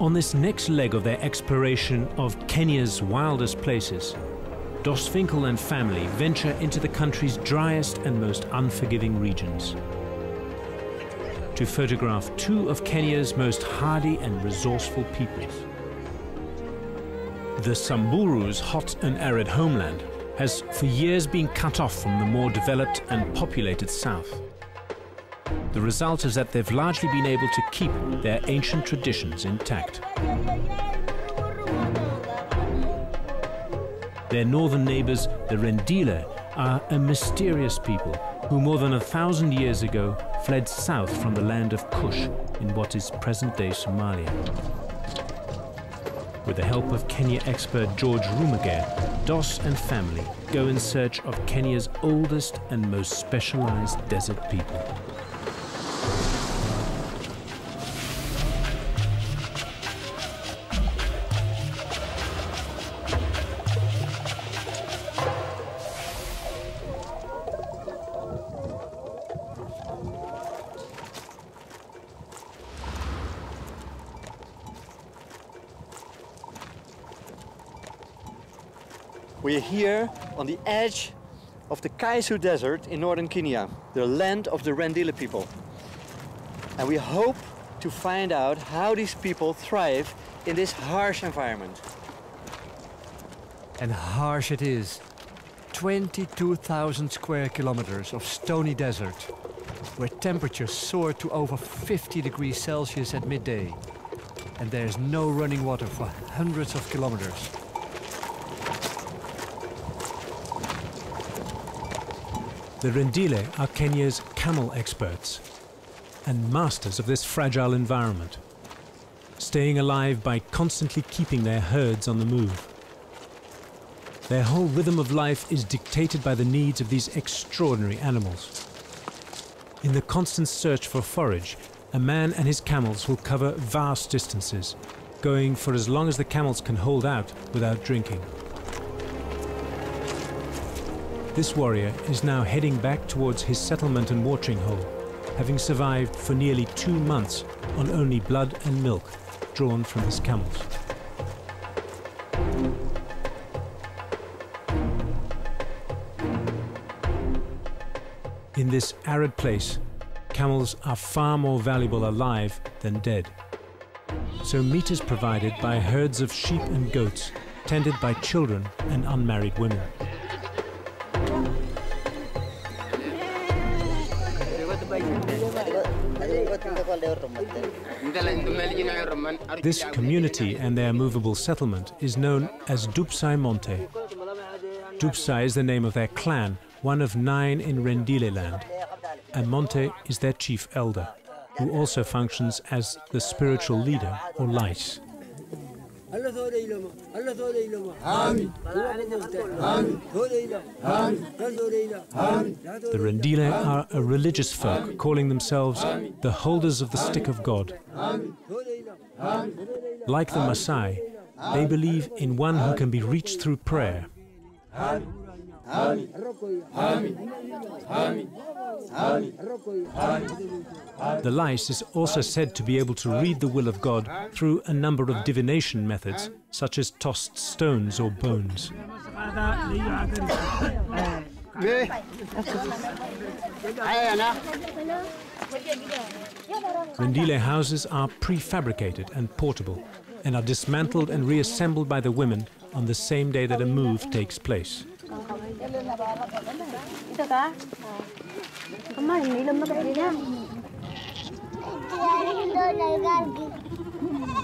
On this next leg of their exploration of Kenya's wildest places, Dos Winkel and family venture into the country's driest and most unforgiving regions to photograph two of Kenya's most hardy and resourceful peoples. The Samburu's hot and arid homeland has for years been cut off from the more developed and populated south. The result is that they've largely been able to keep their ancient traditions intact. Their northern neighbors, the Rendile, are a mysterious people who more than a thousand years ago fled south from the land of Kush in what is present-day Somalia. With the help of Kenya expert George Rumagere, Dos and family go in search of Kenya's oldest and most specialized desert people. We're here on the edge of the Kaisut Desert in northern Kenya, the land of the Rendile people. And we hope to find out how these people thrive in this harsh environment. And harsh it is. 22,000 square kilometers of stony desert, where temperatures soar to over 50 degrees Celsius at midday. And there's no running water for hundreds of kilometers. The Rendile are Kenya's camel experts and masters of this fragile environment, staying alive by constantly keeping their herds on the move. Their whole rhythm of life is dictated by the needs of these extraordinary animals. In the constant search for forage, a man and his camels will cover vast distances, going for as long as the camels can hold out without drinking. This warrior is now heading back towards his settlement and watering hole, having survived for nearly two months on only blood and milk drawn from his camels. In this arid place, camels are far more valuable alive than dead. So meat is provided by herds of sheep and goats, tended by children and unmarried women. This community and their movable settlement is known as Dupsai Monte. Dupsai is the name of their clan, one of nine in Rendile land, and Monte is their chief elder, who also functions as the spiritual leader or light. The Rendile are a religious folk calling themselves the holders of the stick of God. Like the Maasai, they believe in one who can be reached through prayer. The lice is also said to be able to read the will of God through a number of divination methods, such as tossed stones or bones. Rendile houses are prefabricated and portable and are dismantled and reassembled by the women on the same day that a move takes place.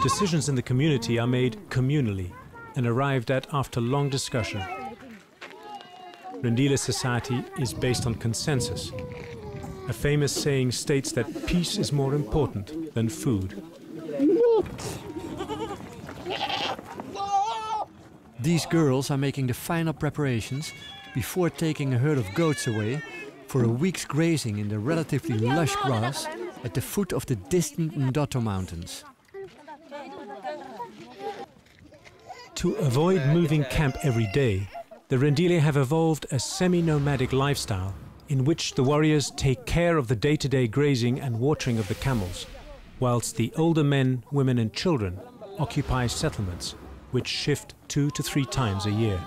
Decisions in the community are made communally and arrived at after long discussion. Rendile society is based on consensus. A famous saying states that peace is more important than food. These girls are making the final preparations before taking a herd of goats away for a week's grazing in the relatively lush grass at the foot of the distant Ndoto Mountains. To avoid moving camp every day, the Rendile have evolved a semi-nomadic lifestyle in which the warriors take care of the day-to-day grazing and watering of the camels, whilst the older men, women and children occupy settlements, which shift two to three times a year.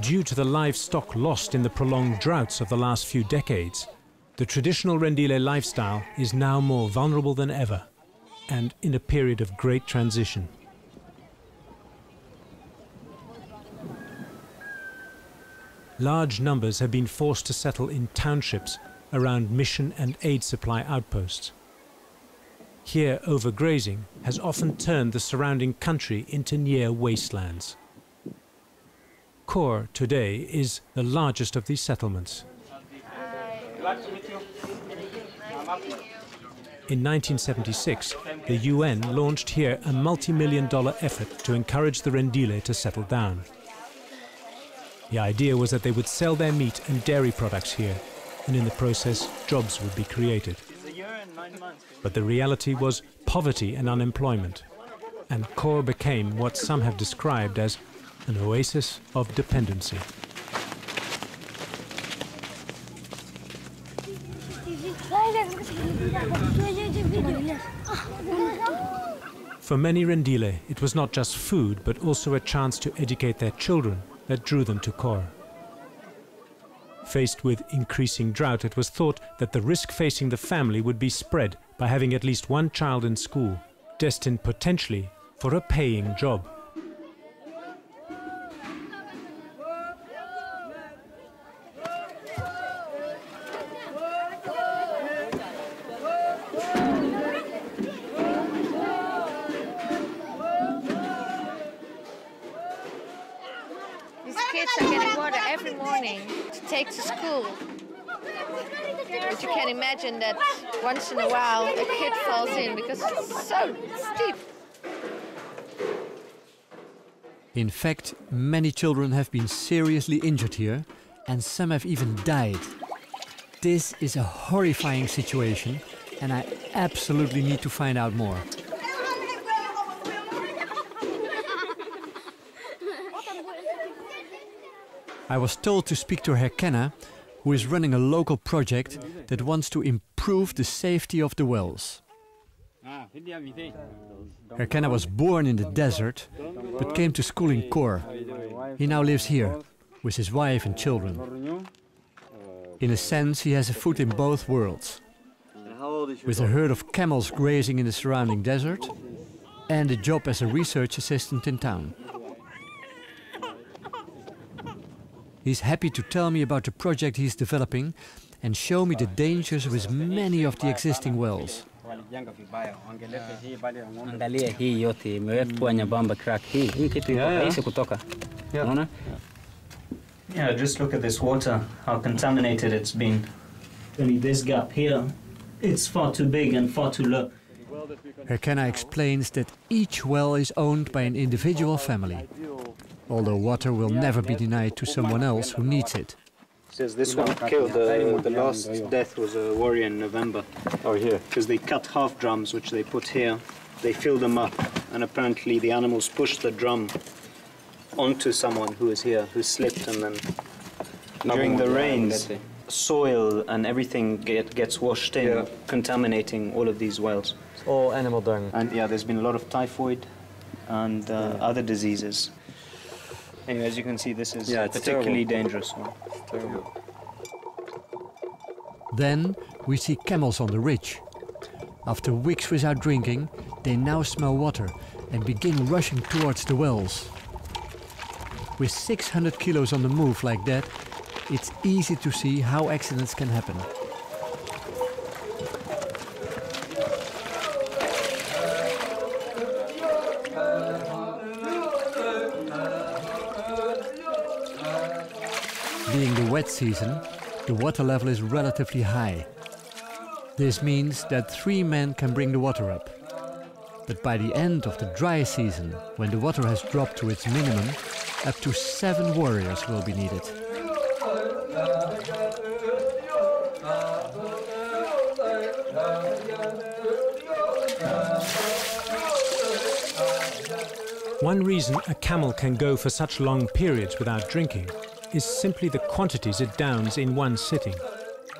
Due to the livestock lost in the prolonged droughts of the last few decades, the traditional Rendile lifestyle is now more vulnerable than ever and in a period of great transition. Large numbers have been forced to settle in townships around mission and aid supply outposts. Here, overgrazing has often turned the surrounding country into near wastelands. Korr today is the largest of these settlements. In 1976, the UN launched here a multi-million dollar effort to encourage the Rendile to settle down. The idea was that they would sell their meat and dairy products here, and in the process, jobs would be created. But the reality was poverty and unemployment, and Korr became what some have described as an oasis of dependency. For many Rendile, it was not just food, but also a chance to educate their children that drew them to Korr. Faced with increasing drought, it was thought that the risk facing the family would be spread by having at least one child in school, destined potentially for a paying job. Once in a while a kid falls in because it's so steep. In fact, many children have been seriously injured here, and some have even died. This is a horrifying situation, and I absolutely need to find out more. I was told to speak to Herkenna, who is running a local project that wants to improve the safety of the wells. Herkenna was born in the desert, but came to school in Korr. He now lives here, with his wife and children. In a sense, he has a foot in both worlds. With a herd of camels grazing in the surrounding desert, and a job as a research assistant in town. He's happy to tell me about the project he's developing and show me the dangers with many of the existing wells. Angalia hii yote imewekwa nyembamba crack hii hii kitu iko rahisi kutoka. Unaona? Yeah, just look at this water, how contaminated it's been. Only this gap here, it's far too big and far too low. Herkenna explains that each well is owned by an individual family, although water will never be denied to someone else who needs it. Says this one killed, uh, the last death was a warrior in November. Oh, here. Because they cut half drums, which they put here, they filled them up, and apparently the animals pushed the drum onto someone who was here, who slipped, and then during the rains, soil and everything get, gets washed in, Yeah. contaminating all of these wells. All animal dung. And yeah, there's been a lot of typhoid and uh, other diseases. Anyway, as you can see, this is Yeah, a particularly terrible. dangerous one. Terrible. Then we see camels on the ridge. After weeks without drinking, they now smell water and begin rushing towards the wells. With 600 kilos on the move like that, it's easy to see how accidents can happen. Being the wet season, the water level is relatively high. This means that three men can bring the water up. But by the end of the dry season, when the water has dropped to its minimum, up to seven warriors will be needed. One reason a camel can go for such long periods without drinking is simply the quantities it downs in one sitting,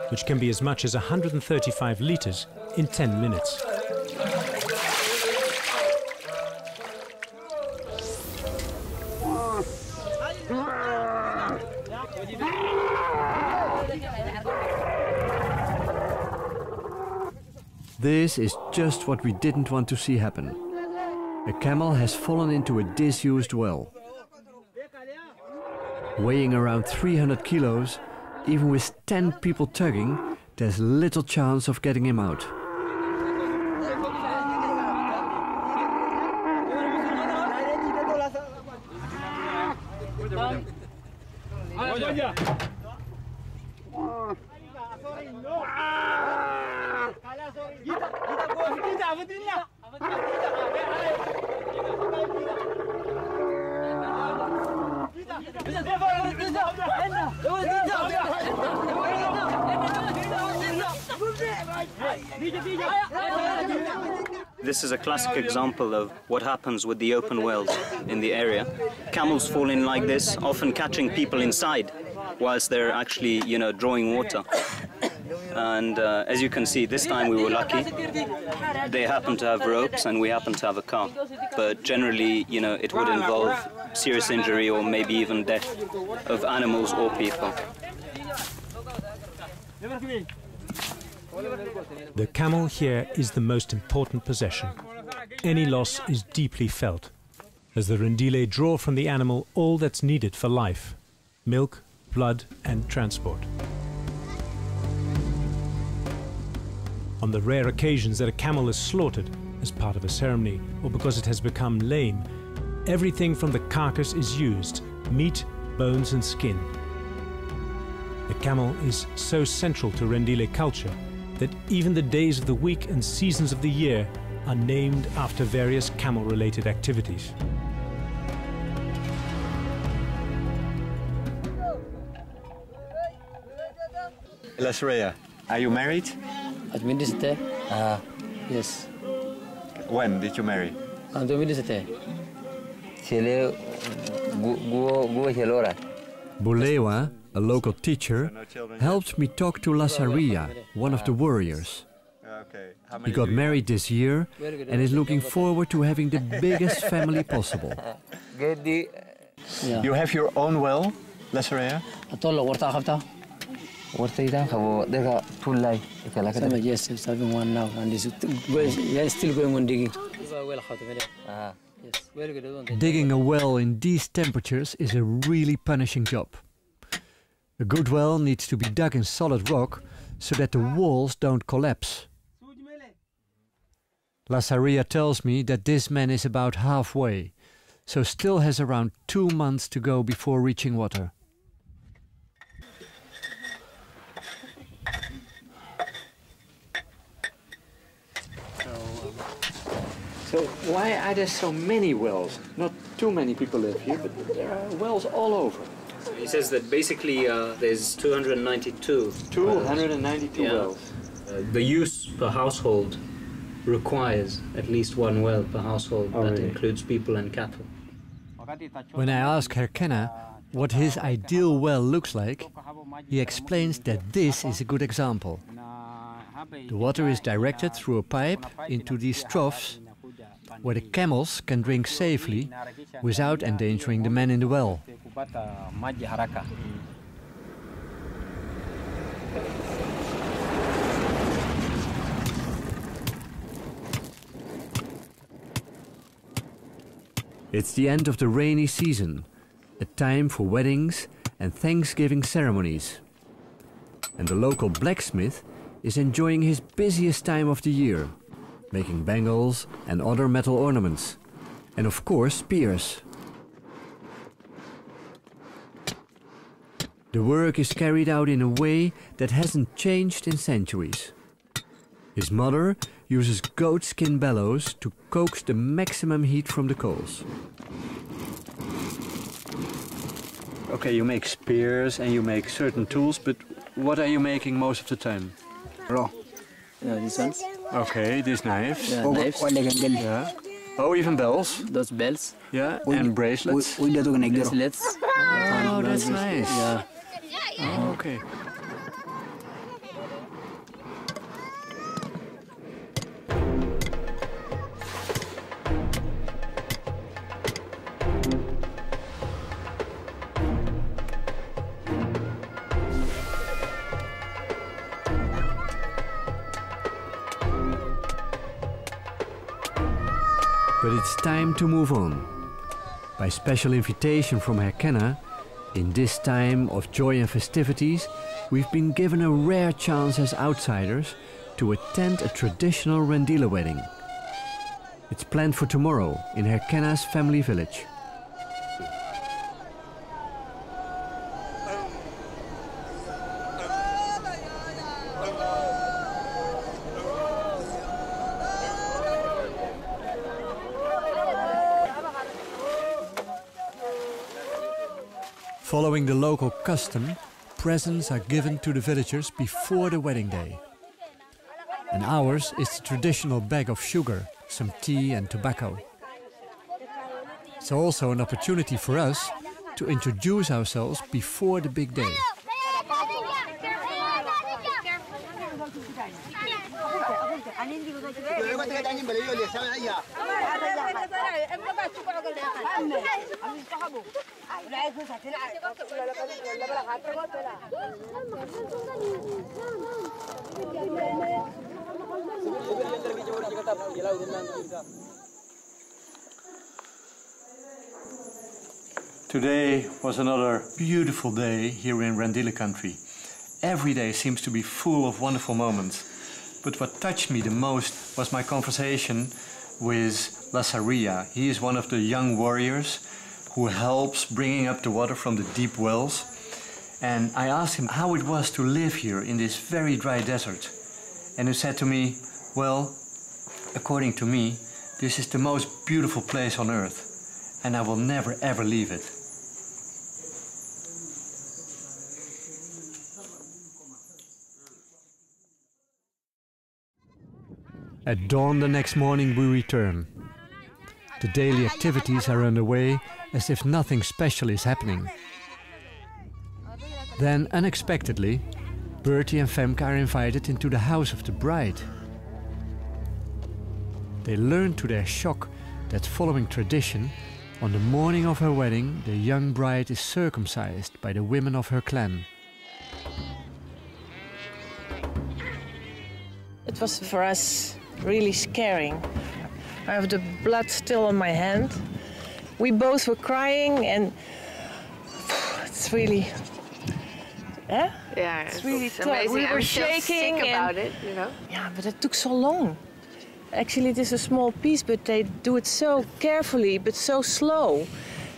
which can be as much as 135 litres in 10 minutes. This is just what we didn't want to see happen. A camel has fallen into a disused well. Weighing around 300 kilos, even with 10 people tugging, there's little chance of getting him out. This is a classic example of what happens with the open wells in the area. Camels fall in like this, often catching people inside whilst they're actually, you know, drawing water. And uh, as you can see, this time we were lucky. They happen to have ropes and we happen to have a car. But generally, you know, it would involve serious injury or maybe even death of animals or people. The camel here is the most important possession. Any loss is deeply felt, as the Rendile draw from the animal all that's needed for life milk, blood, and transport. On the rare occasions that a camel is slaughtered as part of a ceremony or because it has become lame, everything from the carcass is used meat, bones, and skin. The camel is so central to Rendile culture that even the days of the week and seasons of the year are named after various camel related activities. Lasrea, are you married? Administrator? Ah, yes. When did you marry? Administrator. Chile, gua gua helora. Bulewa, a local teacher, helped me talk to Lasaria, one of the warriors. He got married this year and is looking forward to having the biggest family possible. Get the. have? Yeah. You have your own well, Lasaria? Atolo warta kapta. Warta ita kabo deka tulai ikala kata. Yes, yes, having one now and is going. Yeah, still going on digging. Ah. Yes. Very good. Digging a well in these temperatures is a really punishing job. A good well needs to be dug in solid rock so that the walls don't collapse. Lasaria tells me that this man is about halfway, so still has around two months to go before reaching water. So um, why are there so many wells? Not too many people live here, but there are wells all over. He says that basically uh, there's 292. 292 Yeah. wells. Uh, the use per household requires at least one well per household. Oh, that really? includes people and cattle. When I ask Herkenna what his ideal well looks like, he explains that this is a good example. The water is directed through a pipe into these troughs where the camels can drink safely without endangering the men in the well. It's the end of the rainy season, a time for weddings and Thanksgiving ceremonies. And the local blacksmith is enjoying his busiest time of the year, making bangles and other metal ornaments, and of course spears. The work is carried out in a way that hasn't changed in centuries. His mother uses goat skin bellows to coax the maximum heat from the coals. Okay, you make spears and you make certain tools, but what are you making most of the time? Raw. Yeah, these ones. Okay, these knives. Yeah, knives. Yeah. Oh, even bells. Those bells. Yeah, and bracelets. Bracelets. Ah, oh, that's nice. Yeah. Oh, okay. But it's time to move on. By special invitation from Herr Herkenna, in this time of joy and festivities, we've been given a rare chance as outsiders to attend a traditional Rendila wedding. It's planned for tomorrow in Herkenna's family village. Following the local custom, presents are given to the villagers before the wedding day. And ours is the traditional bag of sugar, some tea and tobacco. It's also an opportunity for us to introduce ourselves before the big day. Today was another beautiful day here in Rendile country. Every day seems to be full of wonderful moments. But what touched me the most was my conversation with Lasaria. He is one of the young warriors who helps bringing up the water from the deep wells. And I asked him how it was to live here in this very dry desert. And he said to me, Well, according to me, this is the most beautiful place on earth, and I will never ever leave it. At dawn the next morning, we return. The daily activities are underway as if nothing special is happening. Then, unexpectedly, Bertie and Femke are invited into the house of the bride. They learn to their shock that, following tradition, on the morning of her wedding, the young bride is circumcised by the women of her clan. It was for us really scaring. I have the blood still on my hand. We both were crying, and it's really. Eh? Yeah, It's really it's tough. amazing. We I'm were still shaking sick and- about it, you know. Yeah, but it took so long. Actually, it is a small piece, but they do it so carefully, but so slow.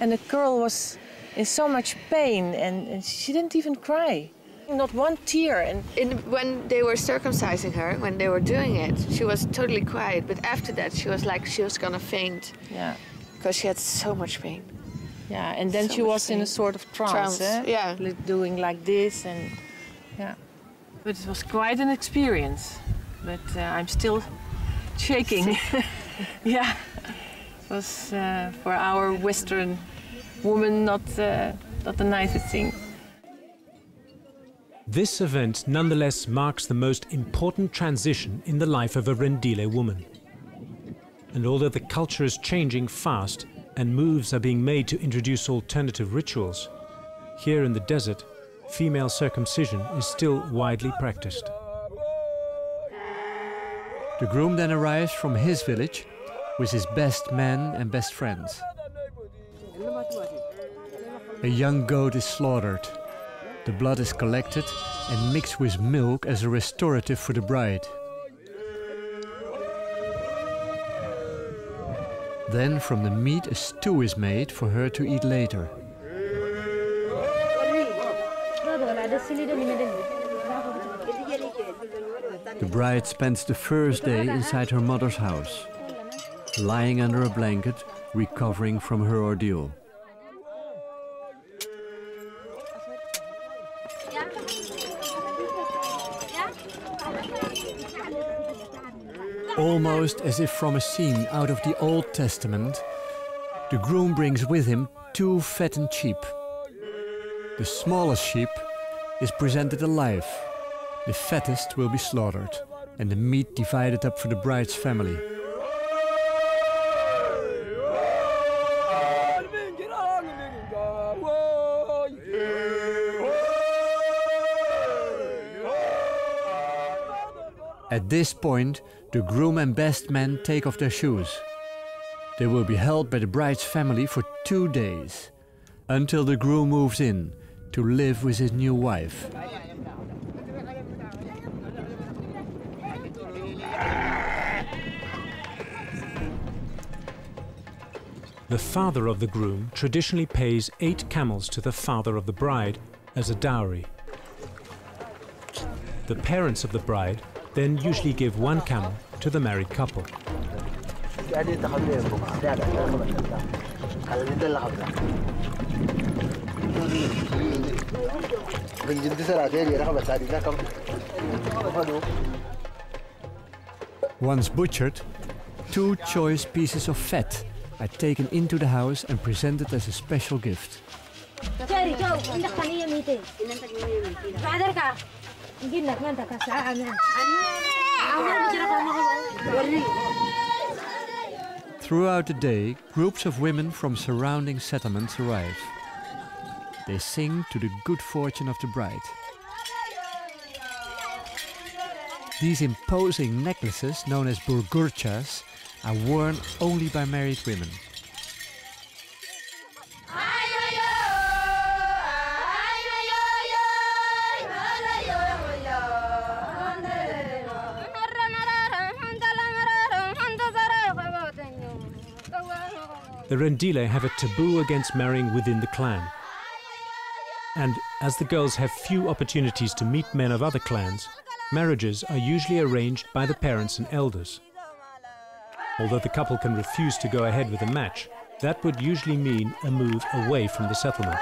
And the girl was in so much pain, and, and she didn't even cry. Not one tear. And In, when they were circumcising her, when they were doing it, she was totally quiet. But after that, she was like she was gonna faint yeah, because she had so much pain. yeah. And then So she much was in a sort of trance. Trance, eh? yeah. Li- Doing like this, and yeah. But it was quite an experience. But uh, I'm still shaking. yeah, it was uh, for our Western woman not uh, not the nicest thing. This event nonetheless marks the most important transition in the life of a Rendile woman. And although the culture is changing fast and moves are being made to introduce alternative rituals, here in the desert, female circumcision is still widely practiced. The groom then arrives from his village with his best men and best friends. A young goat is slaughtered. The blood is collected and mixed with milk as a restorative for the bride. Then from the meat a stew is made for her to eat later. The bride spends the first day inside her mother's house, lying under a blanket, recovering from her ordeal. Almost as if from a scene out of the Old Testament, the groom brings with him two fattened sheep. The smallest sheep is presented alive. The fattest will be slaughtered, and the meat divided up for the bride's family. At this point, the groom and best man take off their shoes. They will be held by the bride's family for two days, until the groom moves in to live with his new wife. The father of the groom traditionally pays eight camels to the father of the bride as a dowry. The parents of the bride then usually give one camel to the married couple. Once butchered, two choice pieces of fat are taken into the house and presented as a special gift. Throughout the day, groups of women from surrounding settlements arrive. They sing to the good fortune of the bride. These imposing necklaces, known as burgurchas, are worn only by married women. The Rendile have a taboo against marrying within the clan. And as the girls have few opportunities to meet men of other clans, marriages are usually arranged by the parents and elders. Although the couple can refuse to go ahead with a match, that would usually mean a move away from the settlement.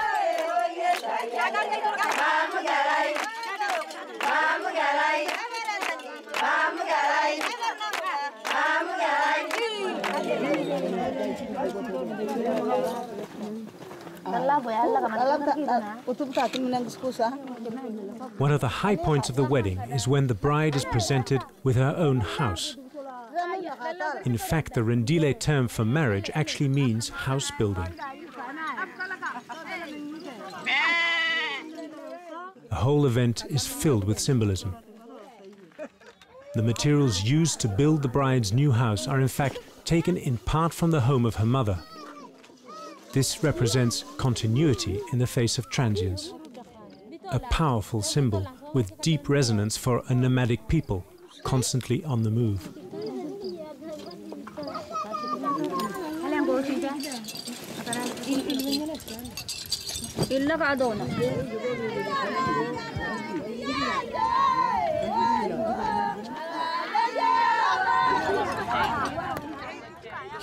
One of the high points of the wedding is when the bride is presented with her own house. In fact, the Rendile term for marriage actually means house building. The whole event is filled with symbolism. The materials used to build the bride's new house are in fact taken in part from the home of her mother. This represents continuity in the face of transience. A powerful symbol with deep resonance for a nomadic people constantly on the move.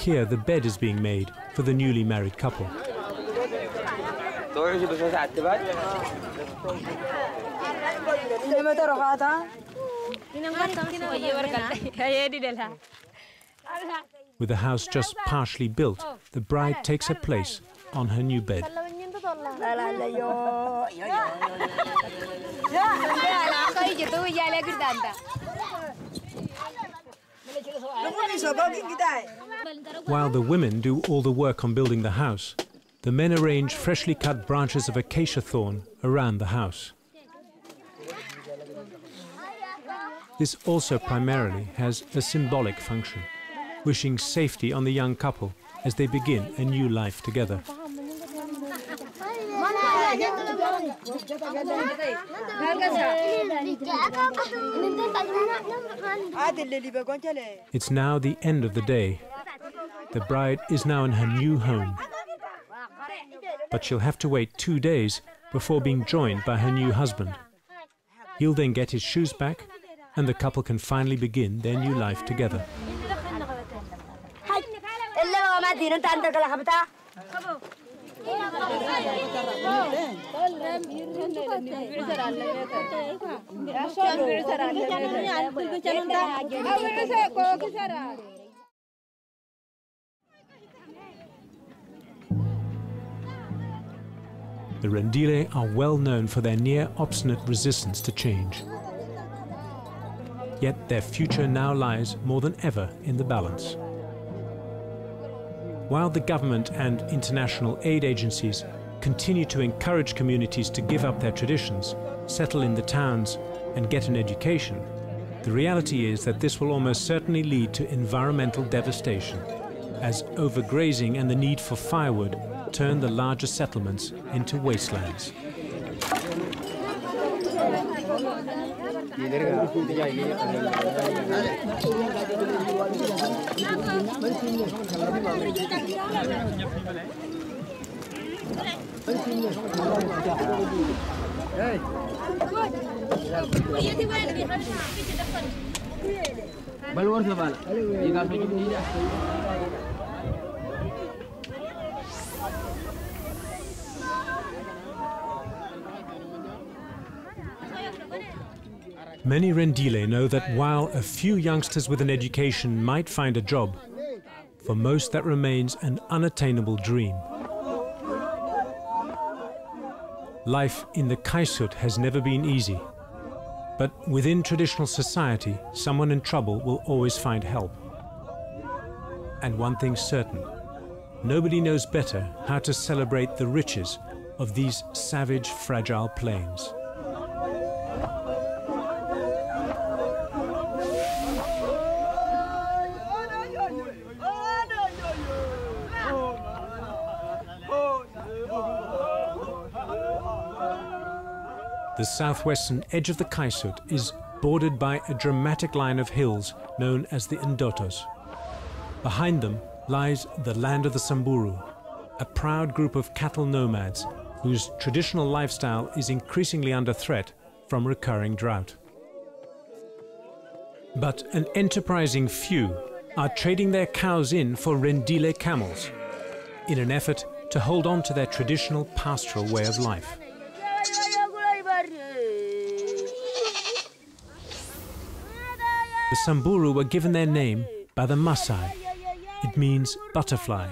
Here, the bed is being made for the newly married couple. With the house just partially built, the bride takes her place on her new bed. While the women do all the work on building the house, the men arrange freshly cut branches of acacia thorn around the house. This also primarily has a symbolic function, wishing safety on the young couple as they begin a new life together. It's now the end of the day. The bride is now in her new home. But she'll have to wait two days before being joined by her new husband. He'll then get his shoes back, and the couple can finally begin their new life together. The Rendile are well known for their near obstinate resistance to change. Yet their future now lies more than ever in the balance. While the government and international aid agencies continue to encourage communities to give up their traditions, settle in the towns, and get an education, the reality is that this will almost certainly lead to environmental devastation. as overgrazing and the need for firewood turn the larger settlements into wastelands. Gilir kan? Intinya ini Hey. Tidak. Many Rendile know that while a few youngsters with an education might find a job, for most that remains an unattainable dream. Life in the Kaisut has never been easy, but within traditional society, someone in trouble will always find help. And one thing's certain, nobody knows better how to celebrate the riches of these savage, fragile plains. The southwestern edge of the Kaisut is bordered by a dramatic line of hills known as the Ndotos. Behind them lies the land of the Samburu, a proud group of cattle nomads whose traditional lifestyle is increasingly under threat from recurring drought. But an enterprising few are trading their cows in for Rendile camels in an effort to hold on to their traditional pastoral way of life. The Samburu were given their name by the Maasai. It means butterfly.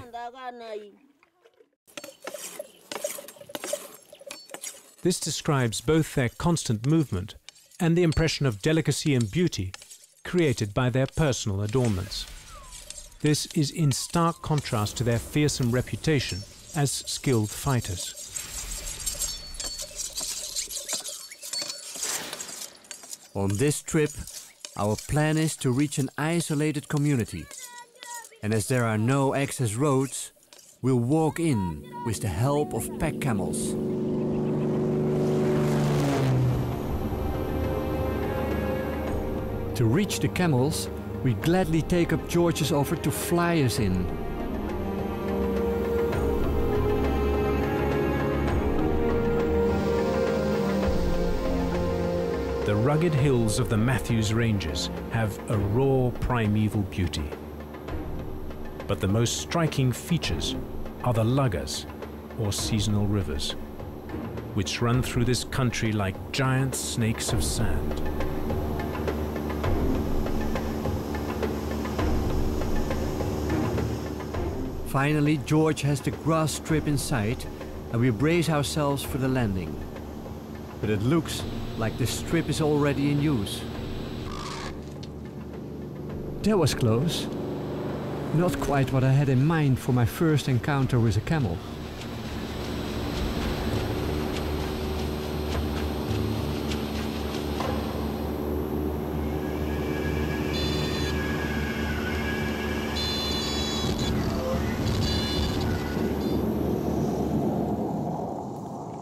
This describes both their constant movement and the impression of delicacy and beauty created by their personal adornments. This is in stark contrast to their fearsome reputation as skilled fighters. On this trip, our plan is to reach an isolated community. And as there are no access roads, we'll walk in with the help of pack camels. To reach the camels, we gladly take up George's offer to fly us in. The rugged hills of the Matthews Ranges have a raw primeval beauty. But the most striking features are the luggas, or seasonal rivers, which run through this country like giant snakes of sand. Finally, George has the grass strip in sight and we brace ourselves for the landing. But it looks like the strip is already in use. That was close. Not quite what I had in mind for my first encounter with a camel.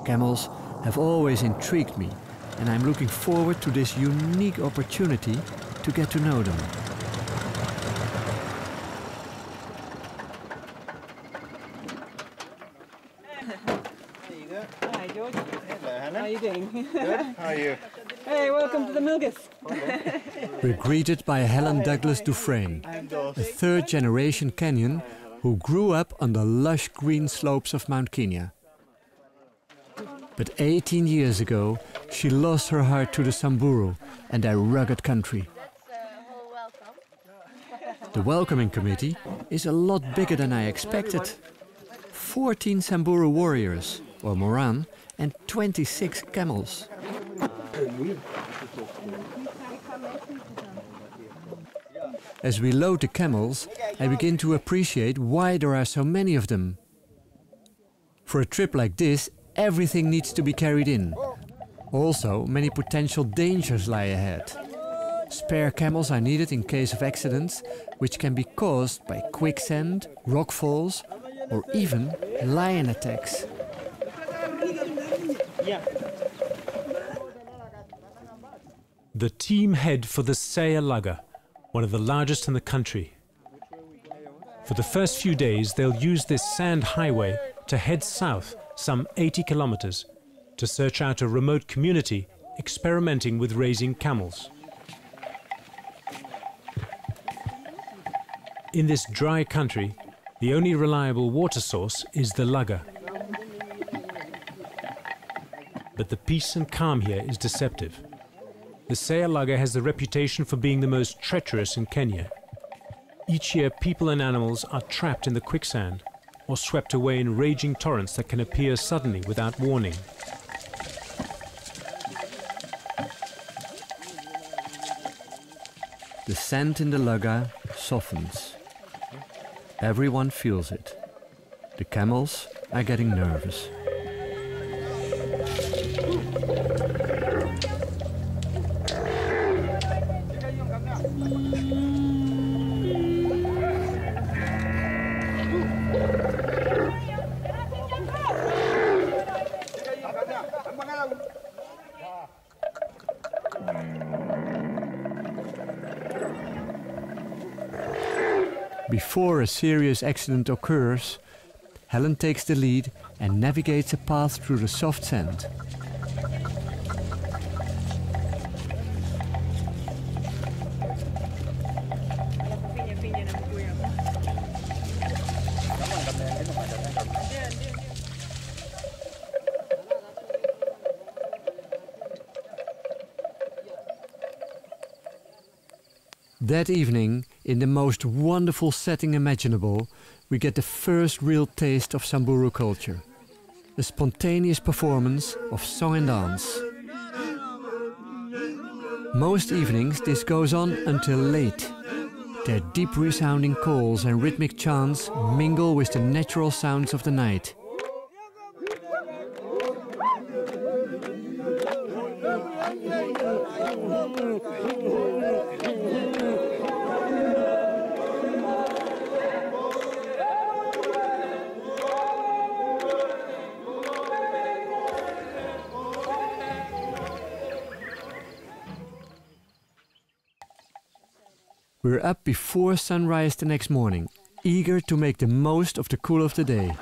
Camels have always intrigued me and I'm looking forward to this unique opportunity to get to know them. Hi, George. Hello, Hannah. How are you doing? Good. How are you? Hey, welcome to the Milgas. We're greeted by Helen Douglas Dufresne, a third generation Kenyan who grew up on the lush green slopes of Mount Kenya. But 18 years ago, she lost her heart to the Samburu and their rugged country. The welcoming committee is a lot bigger than I expected. 14 Samburu warriors, or Moran, and 26 camels. As we load the camels, I begin to appreciate why there are so many of them. For a trip like this, everything needs to be carried in. Also, many potential dangers lie ahead. Spare camels are needed in case of accidents, which can be caused by quicksand, rockfalls, or even lion attacks. The team head for the Saya Lugga, one of the largest in the country. For the first few days, they'll use this sand highway to head south some 80 kilometers to search out a remote community experimenting with raising camels. In this dry country, the only reliable water source is the Lugga. But the peace and calm here is deceptive. The Saya Lugga has the reputation for being the most treacherous in Kenya. Each year, people and animals are trapped in the quicksand or swept away in raging torrents that can appear suddenly without warning. The sand in the Lugga softens. Everyone feels it. The camels are getting nervous. Serious accident occurs, Helen takes the lead and navigates a path through the soft sand. That evening, in the most wonderful setting imaginable, we get the first real taste of Samburu culture. A spontaneous performance of song and dance. Most evenings this goes on until late. Their deep resounding calls and rhythmic chants mingle with the natural sounds of the night. We're up before sunrise the next morning, eager to make the most of the cool of the day.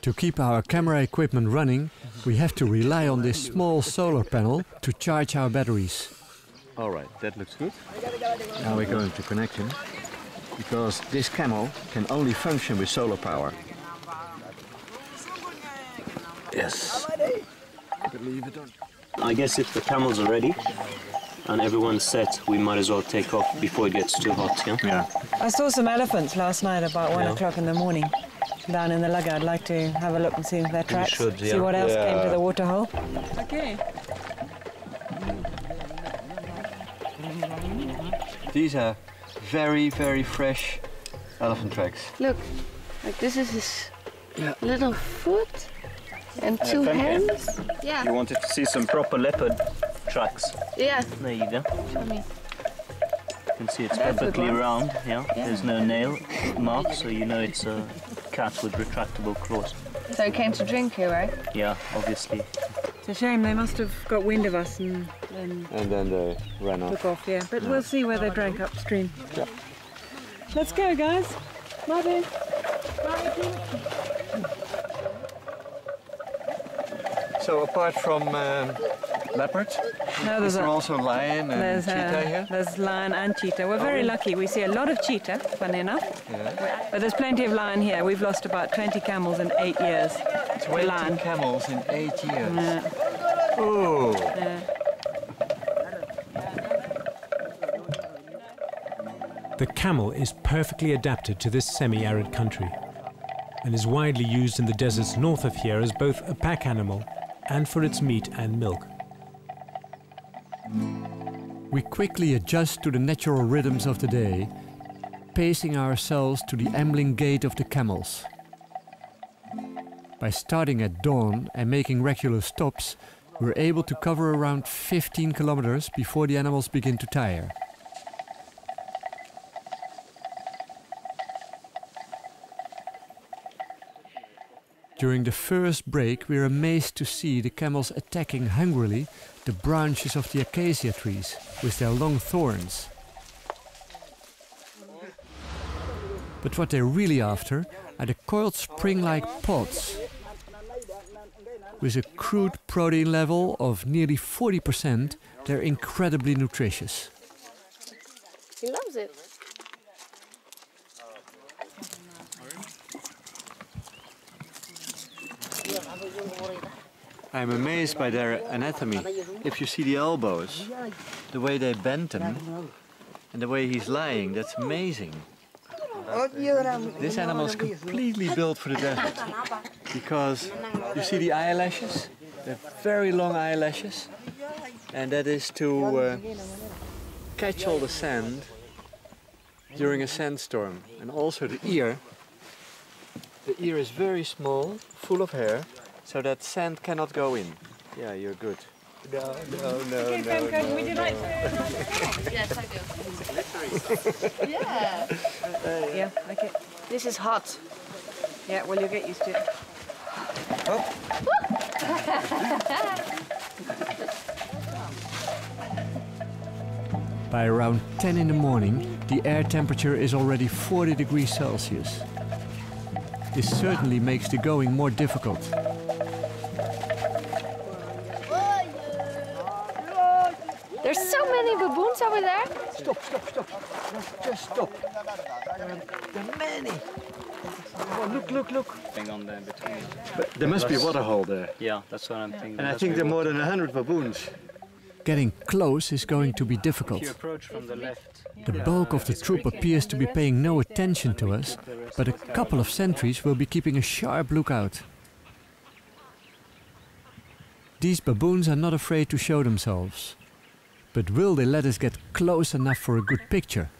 To keep our camera equipment running, we have to rely on this small solar panel to charge our batteries. All right, that looks good. Now we're going to connection because this camel can only function with solar power. Yes. Believe it or I guess if the camels are ready and everyone's set, we might as well take off before it gets too hot, yeah? Yeah. I saw some elephants last night about one Yeah. o'clock in the morning down in the Lugga. I'd like to have a look and see their tracks. should, yeah. See what else came to the waterhole. Okay. These are very, very fresh elephant tracks. Look, like this is his little foot and two thank you. hands. Yeah. You wanted to see some proper leopard tracks. Yeah. There you go. Show me. You can see it's That's perfectly round, yeah? Yeah. There's no nail mark, so you know it's a cat with retractable claws. So he came to drink here, right? Yeah, obviously. It's a shame they must have got wind of us and then And then they ran off. took off. Yeah, but we'll see where they drank upstream. Yeah. Let's go, guys. Martin. So apart from um, leopards, No, is there's there a- also lion and There's, cheetah uh, here? there's lion and cheetah. We're very lucky. We see a lot of cheetah, funny enough. Yeah. But there's plenty of lion here. We've lost about 20 camels in eight years. 20 lion. camels in eight years. Yeah. Oh. Yeah. The camel is perfectly adapted to this semi-arid country and is widely used in the deserts north of here as both a pack animal and for its meat and milk. We quickly adjust to the natural rhythms of the day, pacing ourselves to the ambling gait of the camels. By starting at dawn and making regular stops, We're able to cover around 15 kilometers before the animals begin to tire. During the first break, we're amazed to see the camels attacking hungrily the branches of the acacia trees with their long thorns. But what they're really after are the coiled spring-like pods. With a crude protein level of nearly 40%, they're incredibly nutritious. He loves it. I'm amazed by their anatomy. If you see the elbows, the way they bend them, and the way he's lying, that's amazing. This animal is completely built for the desert. Because you see the eyelashes? They're very long eyelashes. And that is to uh, catch all the sand during a sandstorm. And also the ear. The ear is very small, full of hair, so that sand cannot go in. Yeah, you're good. No, no, no, Okay, no, Franco, no, would you no. like to? Yes, I do. yeah. Yeah, okay. This is hot. Yeah, well, you'll get used to it. By around 10 in the morning, the air temperature is already 40 degrees Celsius. This certainly makes the going more difficult. Look, look, look. Thing on there between. But there must be a water hole there. Yeah, that's what I'm thinking. And I think there are more than 100 baboons. Getting close is going to be difficult. you approach from the left, The bulk of the troop appears to be paying no attention to us, but a couple of sentries will be keeping a sharp lookout. These baboons are not afraid to show themselves. But will they let us get close enough for a good picture?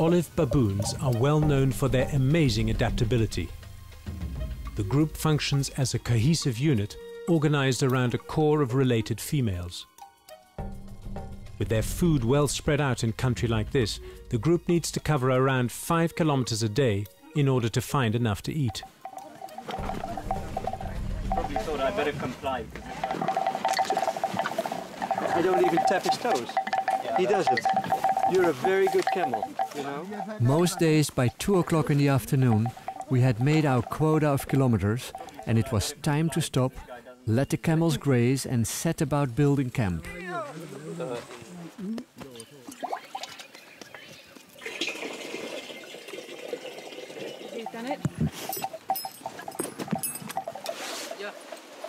Olive baboons are well known for their amazing adaptability. The group functions as a cohesive unit organized around a core of related females. With their food well spread out in country like this, the group needs to cover around 5 kilometers a day in order to find enough to eat. probably thought I better comply. I don't even tap his toes. He does it. You're a very good camel, you know? Most days by 2 o'clock in the afternoon, we had made our quota of kilometers and it was time to stop, let the camels graze and set about building camp.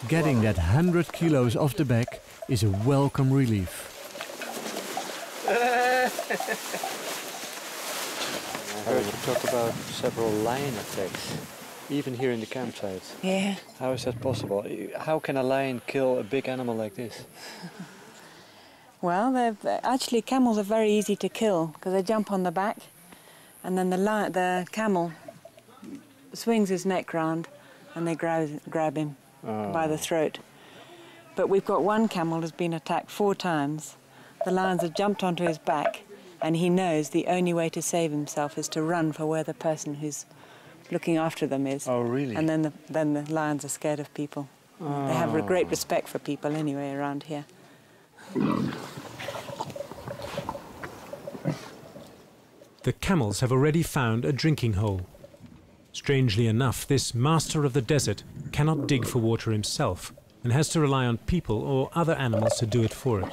Getting that 100 kilos off the back is a welcome relief. I heard you talk about several lion attacks, even here in the campsite. Yeah. How is that possible? How can a lion kill a big animal like this? Well, actually, camels are very easy to kill because they jump on the back, and then the li- the camel swings his neck round, and they grab grab him by the oh. throat. But we've got one camel who's been attacked four times. The lions have jumped onto his back, and he knows the only way to save himself is to run for where the person who's looking after them is. Oh, really? And then the, then the lions are scared of people. They have a great ah. respect for people anyway around here. The camels have already found a drinking hole. Strangely enough, this master of the desert cannot dig for water himself and has to rely on people or other animals to do it for it.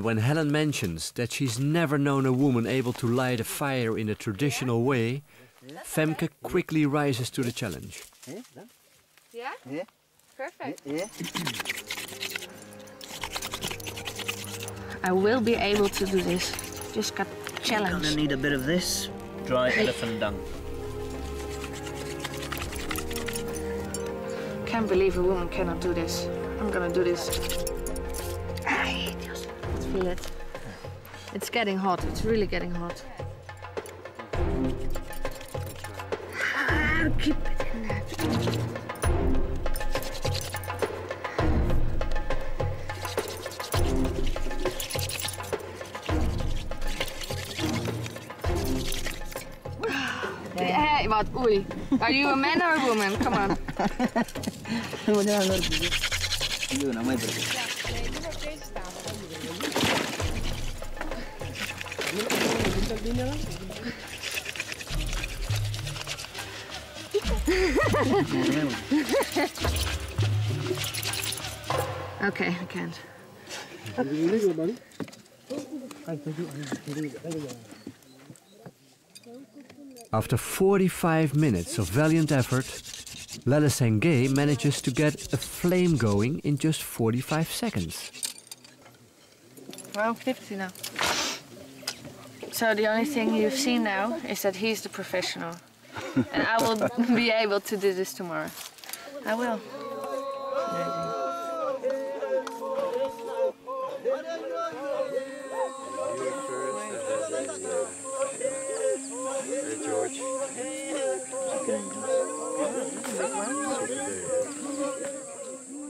Then, when Helen mentions that she's never known a woman able to light a fire in a traditional way, Femke quickly rises to the challenge. Yeah? Yeah. Perfect. Yeah. I will be able to do this. Just got challenged. You're gonna need a bit of this dry elephant dung. Can't believe a woman cannot do this. I'm gonna do this. Let's feel it. It's getting hot. It's really getting hot. I'll keep it in there. Hey, wat? Oei. Are you a man or a woman? Come on. okay, I can't. After 45 minutes of valiant effort, Lele Sengay manages to get a flame going in just 45 seconds. Well, 50 now. So the only thing you've seen now is that he's the professional. and I will be able to do this tomorrow. I will.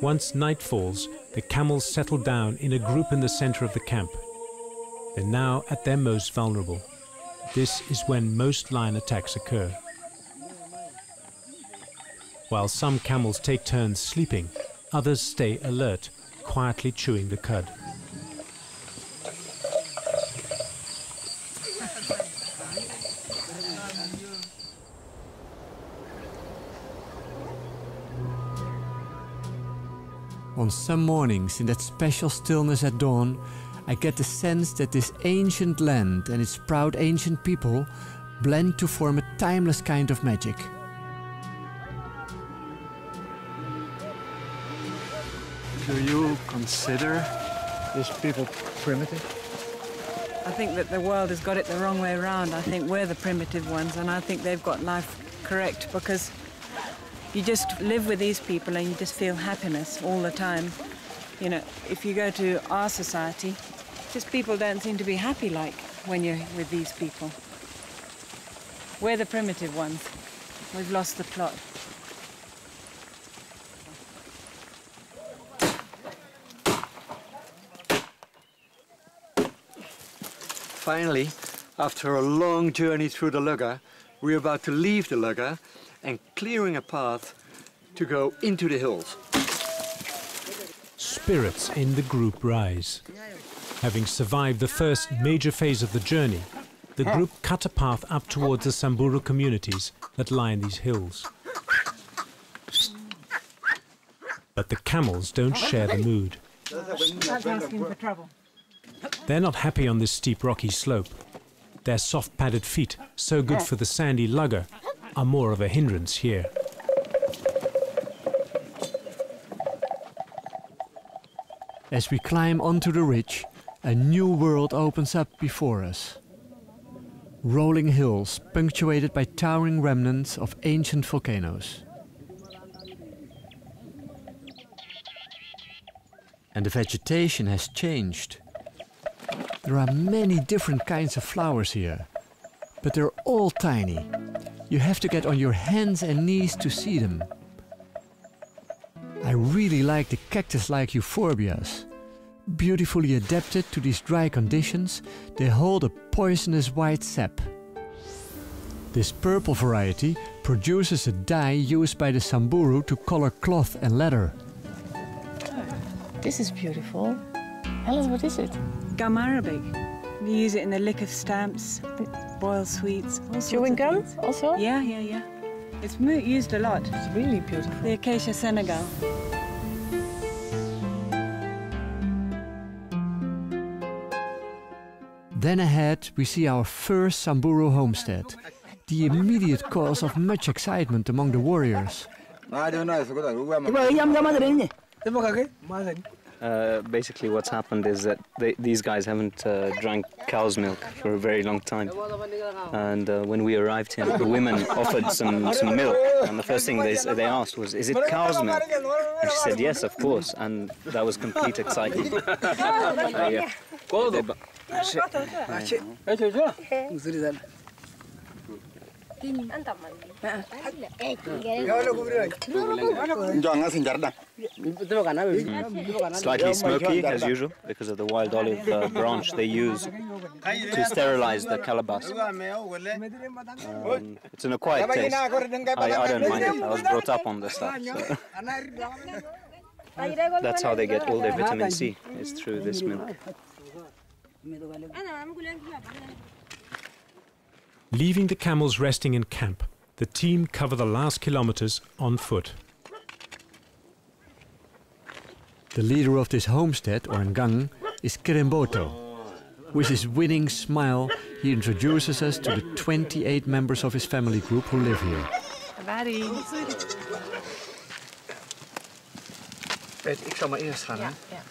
Once night falls, the camels settle down in a group in the center of the camp. They're now at their most vulnerable. This is when most lion attacks occur. While some camels take turns sleeping, others stay alert, quietly chewing the cud. On some mornings, in that special stillness at dawn, I get the sense that this ancient land and its proud ancient people blend to form a timeless kind of magic. Do you consider these people primitive? I think that the world has got it the wrong way around. I think we're the primitive ones, and I think they've got life correct because you just live with these people and you just feel happiness all the time. You know, if you go to our society, just people don't seem to be happy like when you're with these people. We're the primitive ones. We've lost the plot. Finally, after a long journey through the Lugga, we're about to leave the Lugga and clearing a path to go into the hills. Spirits in the group rise. Having survived the first major phase of the journey, the group cut a path up towards the Samburu communities that lie in these hills. But the camels don't share the mood. They're not happy on this steep rocky slope. Their soft padded feet, so good for the sandy lugga, are more of a hindrance here. As we climb onto the ridge, a new world opens up before us. Rolling hills punctuated by towering remnants of ancient volcanoes. And the vegetation has changed. There are many different kinds of flowers here, but they're all tiny. You have to get on your hands and knees to see them. I really like the cactus-like euphorbias. Beautifully adapted to these dry conditions, they hold a poisonous white sap. This purple variety produces a dye used by the Samburu to color cloth and leather. This is beautiful. Alice, what is it? Gum Arabic. We use it in the lick of stamps, boiled sweets, all Chewing sorts of gum also? Yeah, yeah, yeah. It's used a lot. It's really beautiful. The Acacia Senegal. Then ahead we see our first Samburu homestead, the immediate cause of much excitement among the warriors. Uh, basically, what's happened is that they, these guys haven't uh, drank cow's milk for a very long time. And uh, when we arrived here, the women offered some, some milk. And the first thing they, they asked was, Is it cow's milk? And she said, Yes, of course. And that was complete excitement. Uh, yeah. They bu- Slightly smoky, as usual, because of the wild olive uh, branch they use to sterilize the calabash. Um, it's an acquired taste. I, I don't mind it. I was brought up on this stuff. So. That's how they get all their vitamin C, is through this milk. Leaving the camels resting in camp, the team cover the last kilometers on foot. The leader of this homestead, or ngang, is Kirimboto. With his winning smile, he introduces us to the 28 members of his family group who live here. Buddy. Ik zal maar eerst gaan, hè? Ja.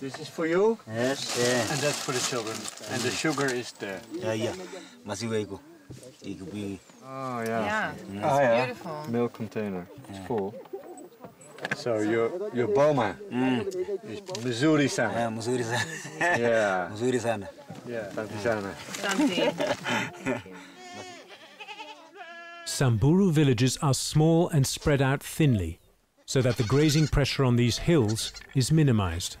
This is for you, Yes, yeah. and that's for the children. And the sugar is there. Yeah, yeah. Maziwa iko. Iko bi. Oh, Yeah, Yeah. Oh, yeah. beautiful. Milk container. It's full. So your your boma is mzuri sana. Ah, mzuri sana. Yeah. Mzuri sana. Yeah. Thank you, Sana. Santi. Samburu villages are small and spread out thinly, so that the grazing pressure on these hills is minimized.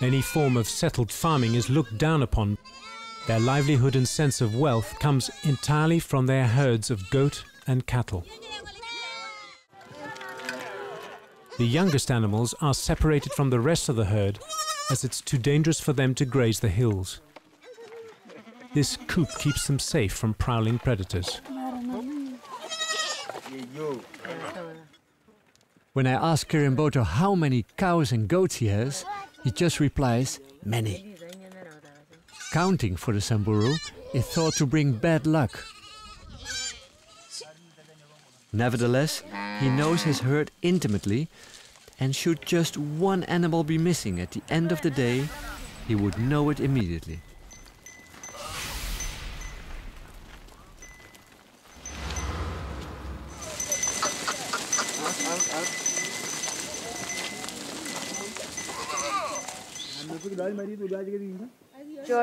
Any form of settled farming is looked down upon. Their livelihood and sense of wealth comes entirely from their herds of goat and cattle. The youngest animals are separated from the rest of the herd as it's too dangerous for them to graze the hills. This coop keeps them safe from prowling predators. When I ask Kirimboto how many cows and goats he has, he just replies, many. Counting for the Samburu is thought to bring bad luck. Nevertheless, he knows his herd intimately, and should just one animal be missing at the end of the day, he would know it immediately.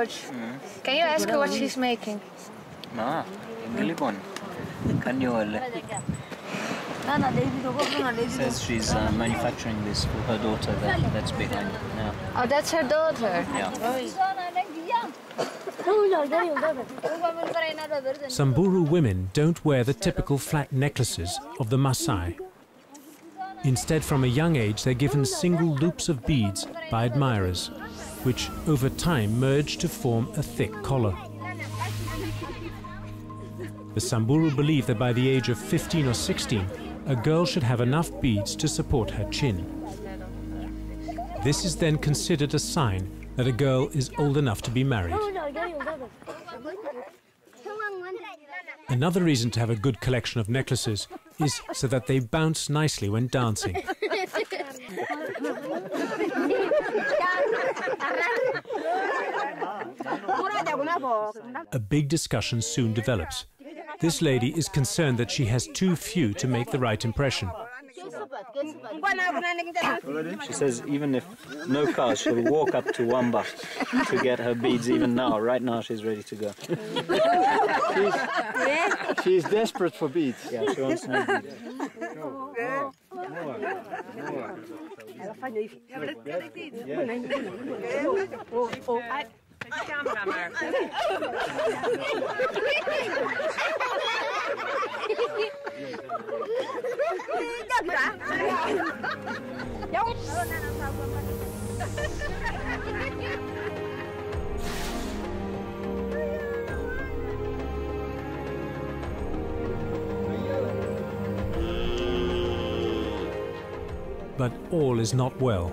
George, can you ask her what she's making? Ma, Engelibon. Can you? Says she's uh, manufacturing this for her daughter that, that's behind now. Oh, that's her daughter. Yeah. Samburu women don't wear the typical flat necklaces of the Maasai. Instead, from a young age, they're given single loops of beads by admirers, which over time merge to form a thick collar. The Samburu believe that by the age of 15 or 16, a girl should have enough beads to support her chin. This is then considered a sign that a girl is old enough to be married. Another reason to have a good collection of necklaces is so that they bounce nicely when dancing. A big discussion soon develops. This lady is concerned that she has too few to make the right impression. She says even if no car, she'll walk up to Wamba to get her beads even now. Right now she's ready to go. She's, she's desperate for beads. Yeah, she wants more beads. fijn even. Ja, maar dat kan ik niet. Nee. Oh, oh, camera maar. Ja. But all is not well.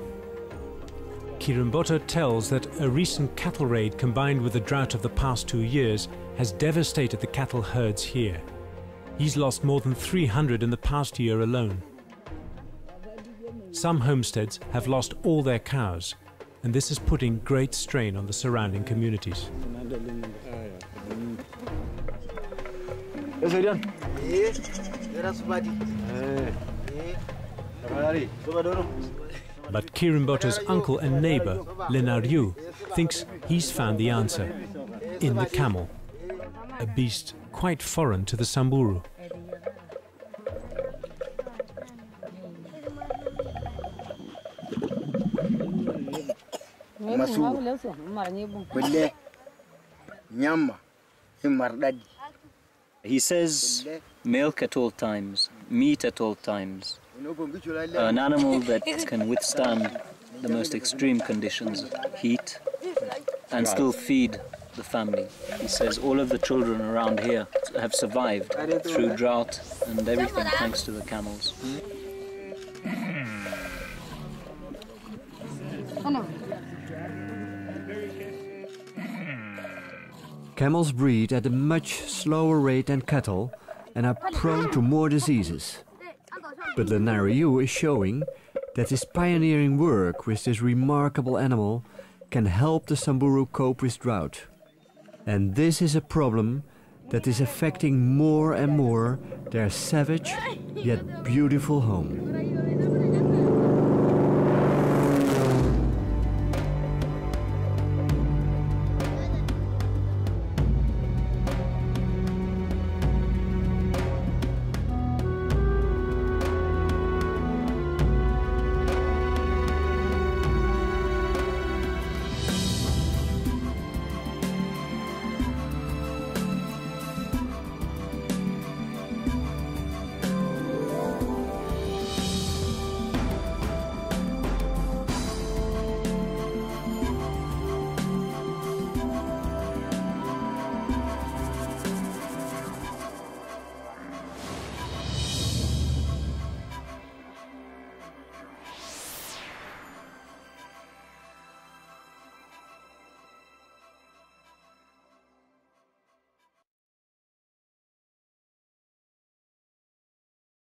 Kirimboto tells that a recent cattle raid combined with the drought of the past two years has devastated the cattle herds here. He's lost more than 300 in the past year alone. Some homesteads have lost all their cows, and this is putting great strain on the surrounding communities. But Kirimboto's uncle and neighbor, Lenaryu, thinks he's found the answer. In the camel, a beast quite foreign to the Samburu. He says milk at all times, meat at all times. An animal that can withstand the most extreme conditions, heat, and still feed the family. He says all of the children around here have survived through drought and everything thanks to the camels. Camels breed at a much slower rate than cattle and are prone to more diseases. But Lenariu is showing that his pioneering work with this remarkable animal can help the Samburu cope with drought. And this is a problem that is affecting more and more their savage yet beautiful home.